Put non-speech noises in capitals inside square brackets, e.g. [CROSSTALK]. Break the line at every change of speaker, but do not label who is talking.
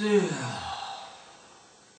Yeah. [SIGHS] [SIGHS]